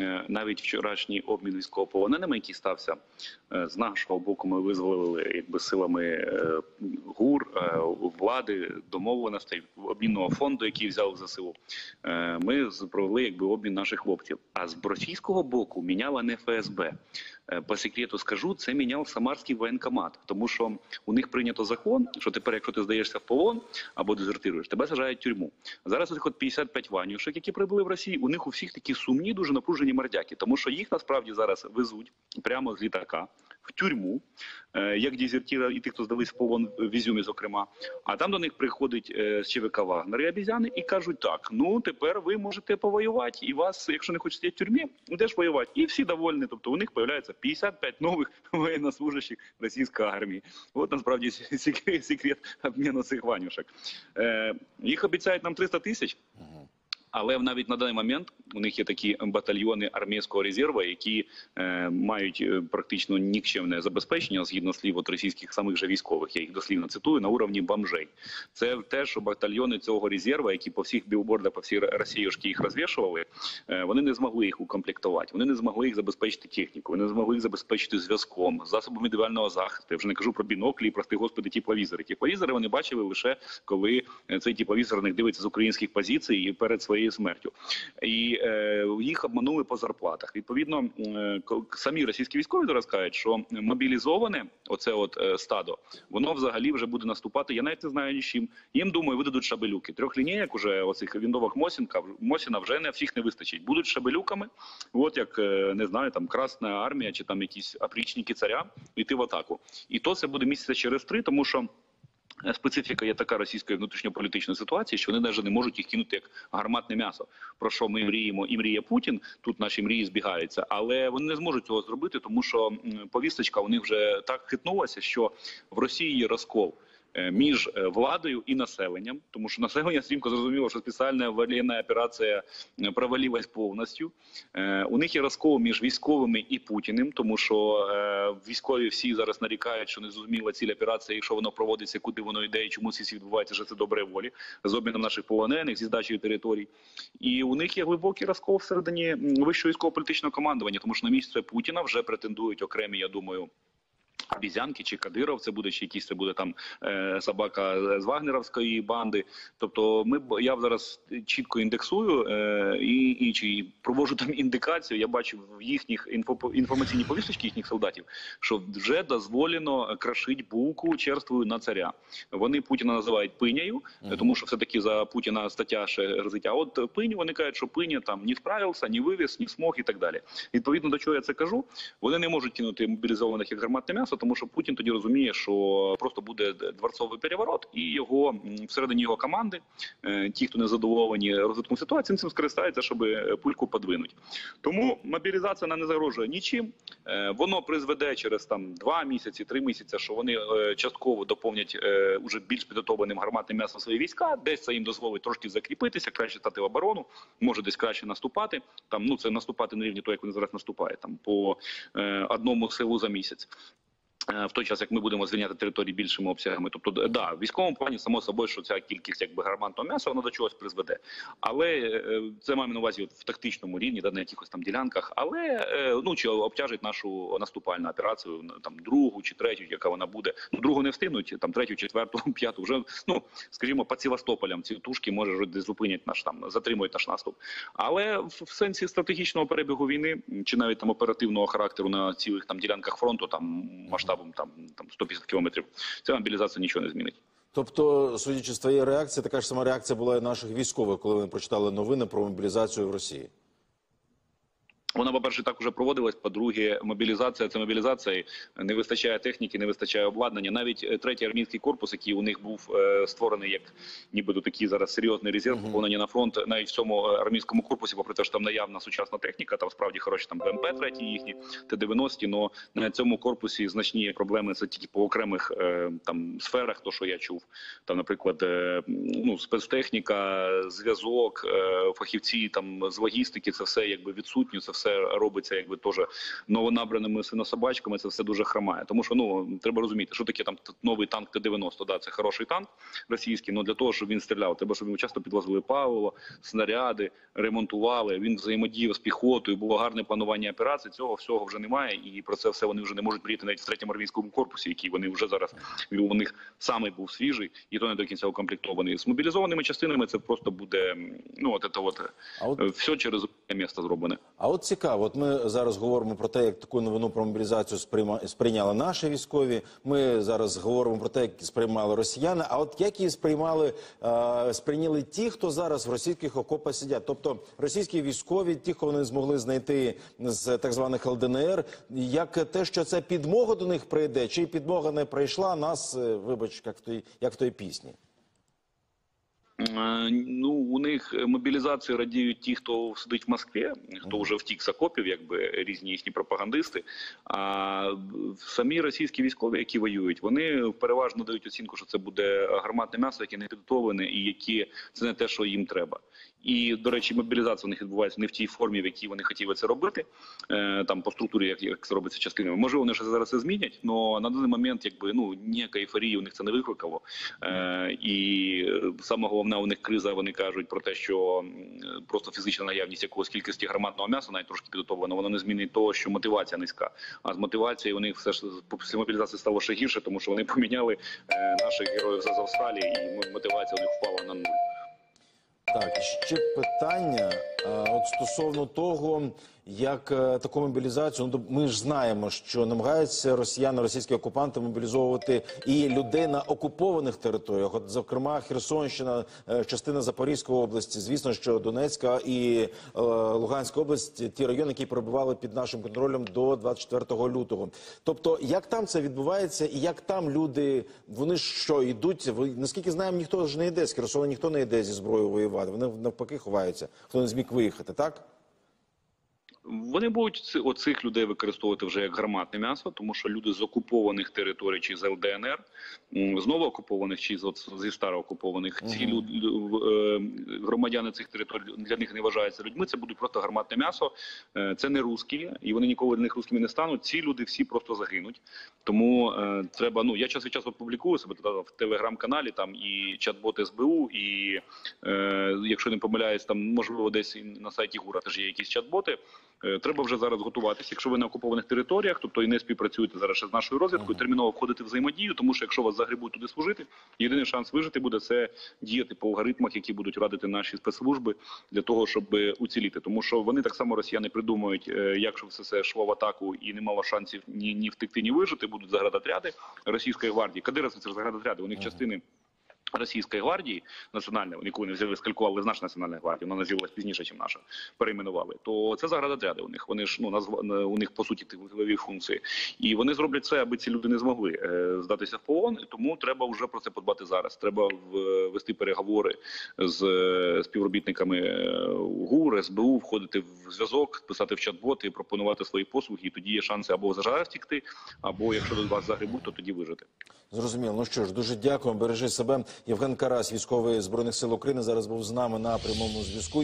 е, навіть вчорашній обмін військовополоненими, який стався е, з нашого боку, ми визволили якби силами е, гур влади, домовленостей обмінного фонду, який взяв за силу. Ми провели якби обмін наших хлопців. А з російського боку міняла не ФСБ. По секрету скажу, це міняв Самарський воєнкомат, тому що у них прийнято закон, що тепер, якщо ти здаєшся в полон або дезертируєш, тебе сажають в тюрму. Зараз от 55 ванюшек, які прибули в Росію, у них у всіх такі сумні, дуже напружені мордяки, тому що їх насправді зараз везуть прямо з літака в тюрму, е, як дезертира і тих, хто здались в полон в Ізюмі, зокрема. А там до них приходить е, ЧВК Вагнер і обізяни і кажуть: так, ну тепер ви можете повоювати, і вас, якщо не хочете в тюрмі, йдеш воювати. І всі довольні. Тобто у них появляється 55 нових воєннослужащих російської армії. От насправді секрет, обміну цих ванюшек. Е, їх обіцяють нам 300 тисяч. Але навіть на даний момент у них є такі батальйони армійського резерву, які е, мають е, практично нікчемне забезпечення згідно слів от російських самих же військових. Я їх дослівно цитую на уровні бомжей. Це те, що батальйони цього резерву, які по всіх білбордах по всій Росії їх розвішували, е, вони не змогли їх укомплектувати. Вони не змогли їх забезпечити техніку. Вони не змогли їх забезпечити зв'язком, засобами індивідуального захисту. Я вже не кажу про біноклі, прости господи, тепловізори. Тепловізори вони бачили лише коли е, цей тепловізор них дивиться з українських позицій і перед своєю смертю. І е, їх обманули по зарплатах. Відповідно, е, самі російські військові зараз кажуть, що мобілізоване, оце от е, стадо, воно взагалі вже буде наступати. Я навіть не знаю ні чим. Їм думаю, видадуть шабелюки. Трьох лінійок уже оцих віндових Мосінка Мосіна вже не всіх не вистачить. Будуть шабелюками, от як е, не знаю, там Красна армія чи там якісь опрічники царя йти в атаку. І то це буде місяця через три, тому що. Специфіка є така російської внутрішньополітичної ситуації, що вони навіть не можуть їх кинути як гарматне м'ясо. Про що ми мріємо і мріє Путін. Тут наші мрії збігаються, але вони не зможуть цього зробити, тому що повісточка у них вже так хитнулася, що в Росії є розкол. Е, Між е, владою і населенням, тому що населення стрімко зрозуміло, що спеціальна воєнна операція е, провалилась повністю. У них є розкол між військовими і Путіним, тому що військові всі зараз нарікають, що не зрозуміла ціль операції, якщо воно проводиться, куди воно йде, і чому це відбувається, що це добре волі з обміном наших полонених зі здачею територій. І у них є глибокий розкол всередині вищого військово-політичного командування, тому що на місце Путіна вже претендують окремі, я думаю. Обізянки чи Кадиров, це буде чи якийсь це буде там е, собака з вагнеровської банди. Тобто, ми я зараз чітко індексую е, і, і чи проводжу там індикацію. Я бачу в їхніх інфо, інформаційні повісточки їхніх солдатів, що вже дозволено крашити булку черствою на царя. Вони Путіна називають пинею, е, тому що все таки за Путіна стаття ще грозить. А от пиню вони кажуть, що пиня там не справився, ні вивіз, ні смог і так далі. Відповідно до чого я це кажу, вони не можуть кинути мобілізованих як гарматне м'ясо, тому що Путін тоді розуміє, що просто буде дворцовий переворот, і його всередині його команди, е, ті, хто не задоволені розвитком ситуації, цим скористається, щоб е, пульку подвинуть. Тому мобілізація не загрожує нічим. Е, Воно призведе через там два місяці, три місяці, що вони частково доповнять уже більш підготовленим гарматним м'ясом свої війська. Десь це їм дозволить трошки закріпитися, краще стати в оборону, може десь краще наступати. Там ну це наступати на рівні того, як вони зараз наступають, там по одному силу за місяць. Е, В той час, як ми будемо звільняти території більшими обсягами, тобто да, в військовому плані само собою, що ця кількість якби гарматного м'яса вона до чогось призведе. Але е, це маємо на увазі от в тактичному рівні, да, на якихось там ділянках. Але е, ну чи обтяжить нашу наступальну операцію там другу чи третю, яка вона буде. Ну другу не встигнуть, там третю, четверту, п'яту. Вже ну скажімо, по Севастополям ці тушки може зупинять наш там, затримують наш наступ. Але в, в сенсі стратегічного перебігу війни чи навіть там оперативного характеру на цілих там ділянках фронту, там масштабом там там 150 кілометрів, ця мобілізація нічого не змінить. Тобто, судячи з твоєї реакції, така ж сама реакція була і наших військових, коли вони прочитали новини про мобілізацію в Росії. Вона, по-перше, так уже проводилась. По-друге, мобілізація це мобілізація. Не вистачає техніки, не вистачає обладнання. Навіть е, третій армійський корпус, який у них був е, створений як нібито такий зараз серйозний резерв, поповнення на фронт, навіть в цьому е, армійському корпусі, попри те, що там наявна сучасна техніка, там справді хороші там БМП треті їхні, Т-90, но на цьому корпусі значні проблеми це тільки по окремих е, там сферах, то що я чув. Там, наприклад, е, ну спецтехніка, зв'язок, е, фахівці там з логістики, це все якби відсутньо, це все все робиться, якби теж новонабраними синособачками. Це все дуже хромає. Тому що ну треба розуміти, що таке там новий танк Т-90. Да, це хороший танк російський. але для того, щоб він стріляв, треба, щоб йому часто підвозили паливо, снаряди, ремонтували. Він взаємодіяв з піхотою. Було гарне планування операцій. Цього всього вже немає, і про це все вони вже не можуть мріяти навіть в третьому армійському корпусі, який вони вже зараз у них саме був свіжий, і то не до кінця укомплектований. З мобілізованими частинами це просто буде ну от це от, от е, все через місто зроблене. А от цікаво, от ми зараз говоримо про те, як таку новину про мобілізацію сприйма... сприйняли наші військові. Ми зараз говоримо про те, як сприймали росіяни. А от як її сприймали е... сприйняли ті, хто зараз в російських окопах сидять, тобто російські військові, ті, кого вони змогли знайти з так званих ЛДНР, як те, що це підмога до них прийде, чи підмога не прийшла, нас е, вибач, як в той, як в той пісні. Е, Ну, у них мобілізацію радіють ті, хто сидить в Москві, хто вже втік з окопів, якби різні їхні пропагандисти. А самі російські військові, які воюють, вони переважно дають оцінку, що це буде гарматне м'ясо, яке не підготовлене, і які це не те, що їм треба. І до речі, мобілізація у них відбувається не в тій формі, в якій вони хотіли це робити. Е, там по структурі, як, як це робиться частинами. Можливо, вони ще зараз це змінять, але на даний момент, якби ну ніяка ейфорії у них це не викликало. Е, і саме головне, у них криза. Вони кажуть про те, що просто фізична наявність якогось кількості гарматного м'яса, навіть трошки підготовлено, воно не змінить того, що мотивація низька. А з мотивацією у них все ж після мобілізації стало ще гірше, тому що вони поміняли е, наших героїв з Азовсталі, і мотивація у них впала на нуль. Так, ще питання от стосовно того, як е, таку мобілізацію. Ну, ми ж знаємо, що намагаються росіяни, російські окупанти мобілізовувати і людей на окупованих територіях. От, зокрема, Херсонщина, е, частина Запорізької області, звісно, що Донецька і е, Луганська область, ті райони, які перебували під нашим контролем до 24 лютого. Тобто, як там це відбувається, і як там люди, вони що йдуть? Ви наскільки знаємо, ніхто ж не йде з Херсона, ніхто не йде зі зброєю воювати. Вони навпаки ховаються. Хто не зміг виїхати, так? Вони будуть оцих людей використовувати вже як гарматне м'ясо, тому що люди з окупованих територій чи з ЛДНР, знову окупованих чи з зі староокупованих, ці люди е, громадяни цих територій для них не вважаються людьми. Це будуть просто гарматне м'ясо. Е, Це не русські, і вони ніколи для них русскими не стануть. Ці люди всі просто загинуть. Тому е, треба. Ну я час від часу публікую себе в телеграм-каналі. Там і чат-бот СБУ, і е, якщо не помиляюсь, там можливо десь на сайті ГУРа теж є якісь чат-боти. Е, Треба вже зараз готуватися. Якщо ви на окупованих територіях, тобто і не співпрацюєте зараз ще з нашою розвідкою, терміново входити в взаємодію, тому що якщо вас загребуть туди служити, єдиний шанс вижити буде це діяти по алгоритмах, які будуть радити наші спецслужби для того, щоб уціліти. Тому що вони так само росіяни придумують, е, якщо все це йшло в атаку і не мало шансів ні, ні втекти, ні вижити, будуть заградотряди російської гвардії. Кадировці це заградотряди. У них частини. Російської гвардії національної, яку вони взяли скалькували з нашої національної гвардії, вона з'явилась пізніше, ніж наша перейменували. То це заградотряди. У них вони ж ну назва у них по суті тилові функції, і вони зроблять це, аби ці люди не змогли е, здатися в полон. Тому треба вже про це подбати зараз. Треба в- вести переговори з е, співробітниками е, ГУР, СБУ, входити в зв'язок, писати в чат-боти, пропонувати свої послуги. І тоді є шанси або зараз втікти, або якщо до вас загребуть, то тоді вижити. Зрозуміло. Ну що ж, дуже дякуємо. Бережи себе. Євген Карась, військовий збройних сил України, зараз був з нами на прямому зв'язку.